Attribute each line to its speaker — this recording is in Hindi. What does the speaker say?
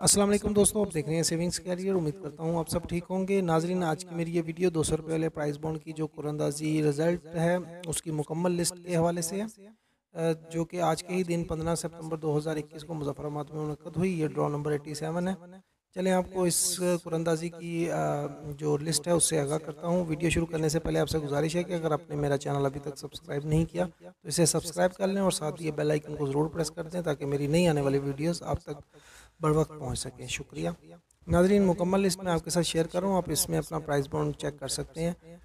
Speaker 1: वालेकुम दोस्तों, आप देख रहे हैं सेविंग्स कैरियर उम्मीद करता हूँ आप सब ठीक होंगे। नाजरीन, आज की मेरी ये वीडियो दो सौ रुपये वाले प्राइस बॉन्ड की जो कुरंदाजी रिज़ल्ट है, उसकी मुकम्मल लिस्ट के हवाले से है। जो कि आज के ही दिन 15 सितंबर 2021 को मुजफ्फराबाद में मुनद हुई। ये ड्रॉ नंबर 87 है। चलें आपको इस कुरंदाजी की जो लिस्ट है, उससे आगाह करता हूँ। वीडियो शुरू करने से पहले आपसे गुजारिश है कि अगर आपने मेरा चैनल अभी तक सब्सक्राइब नहीं किया तो इसे सब्सक्राइब कर लें और साथ ही बेल आइकन को ज़रूर प्रेस कर दें ताकि मेरी नई आने वाली वीडियोस आप तक बर वक्त पहुँच सकें। शुक्रिया। नाजरीन, मुकम्मल लिस्ट में आपके साथ शेयर करूँ। आप इसमें अपना प्राइस बाउंड चेक कर सकते हैं।